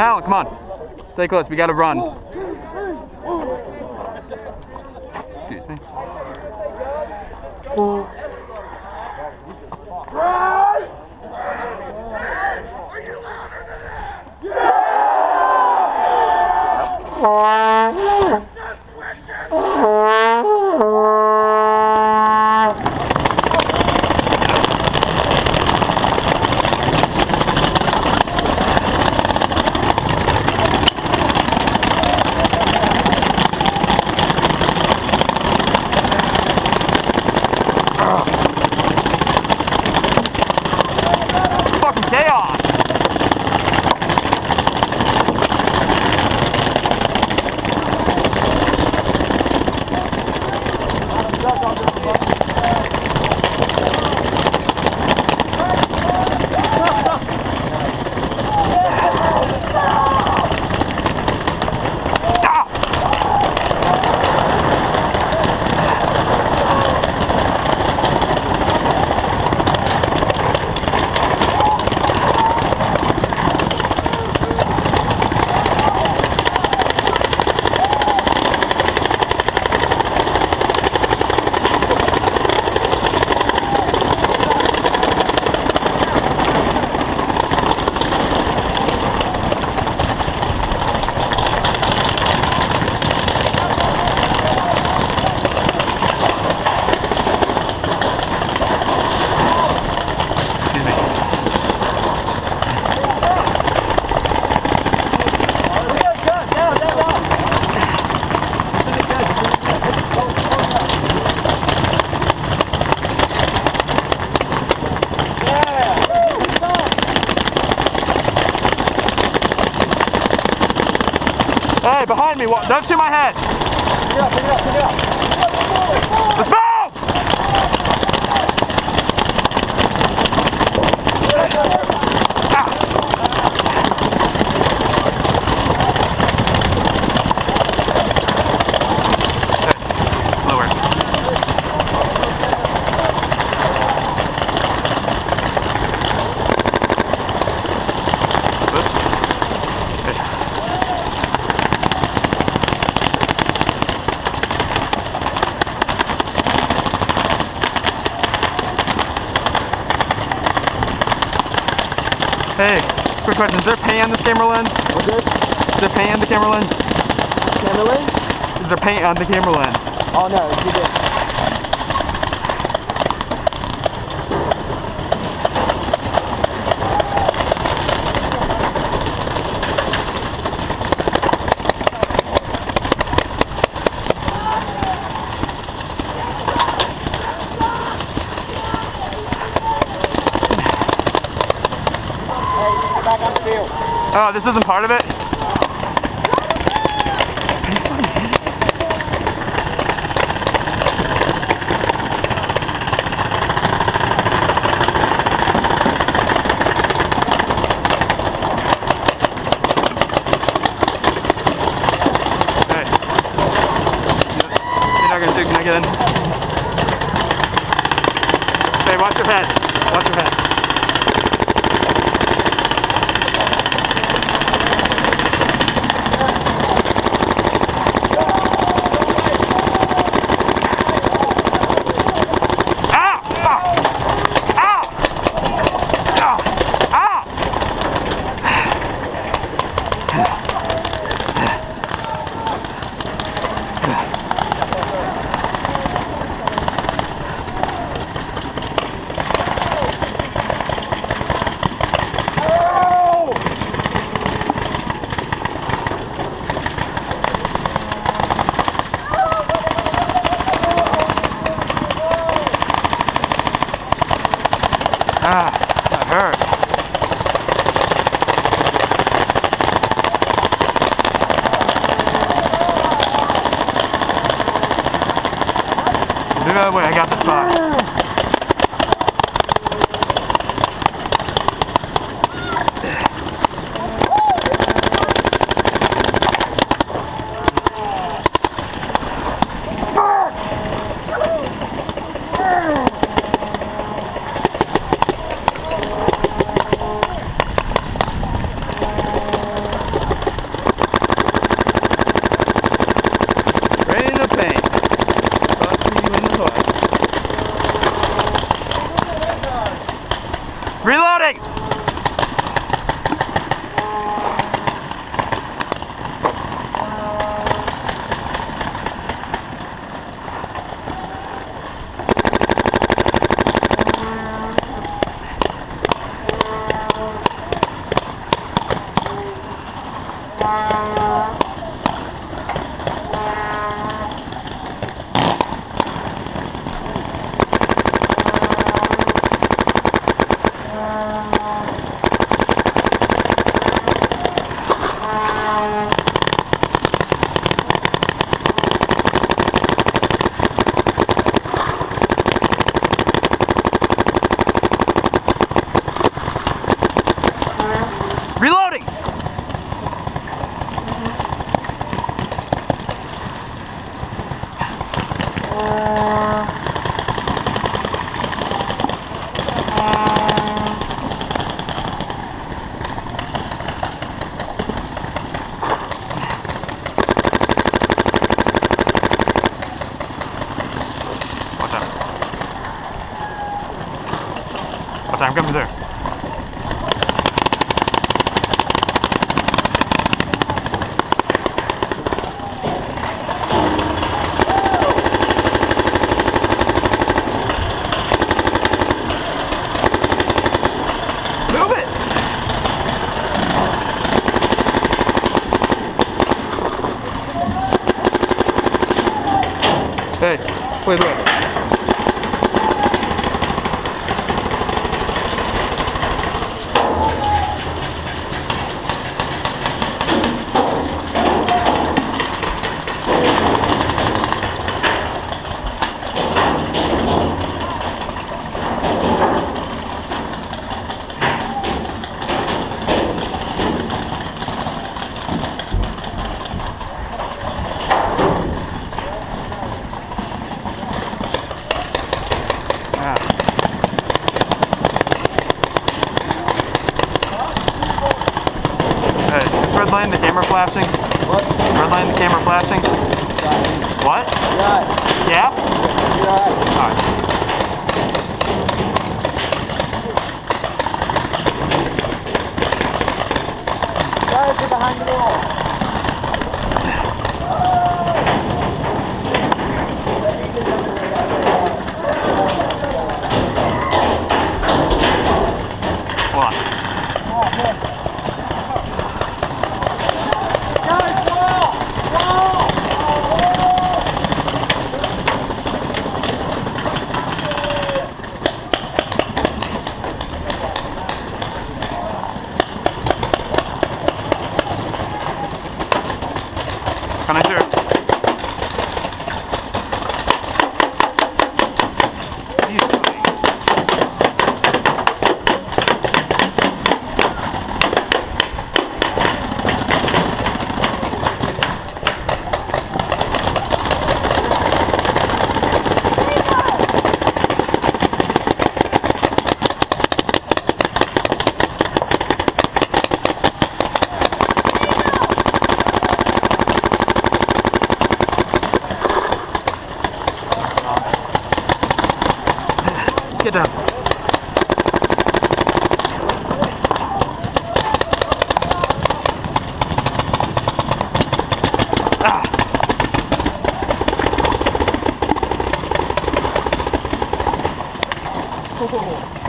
Alan, come on. Stay close. We gotta run. Excuse me. Fucking Don't shoot my head! Hey, quick question. Is there paint on this camera lens? What's this? Is there paint on the camera lens? Camera lens? Is there paint on the camera lens? Oh no, it's too good. Hey, get back on the field. Oh, this isn't part of it? Shoot, can I get in? Watch out, I'm coming through. Move it! Hey, wait, wait. Ah. Hey, is red line the camera flashing? What? Red line the camera flashing? What? Right. Yeah? Right. Alright. Behind the wall. Coming through. Easily. Oh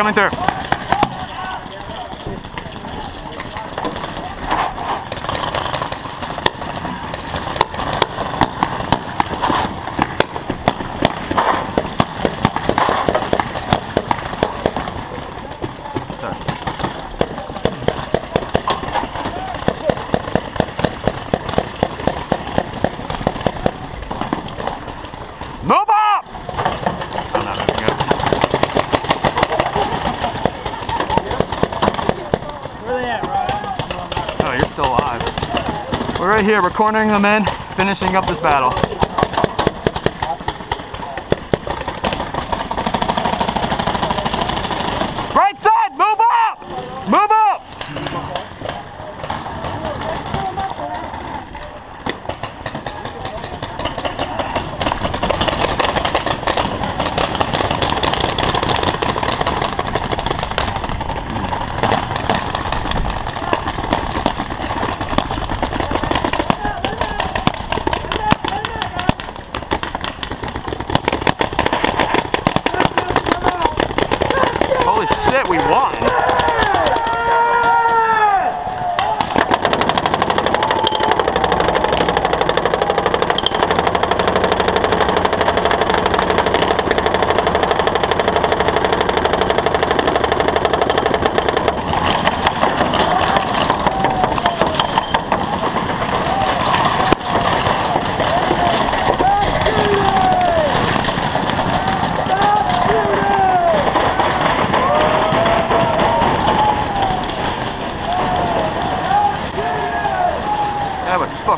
coming through. still alive. We're right here, we're cornering them in, finishing up this battle.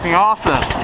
Fucking awesome.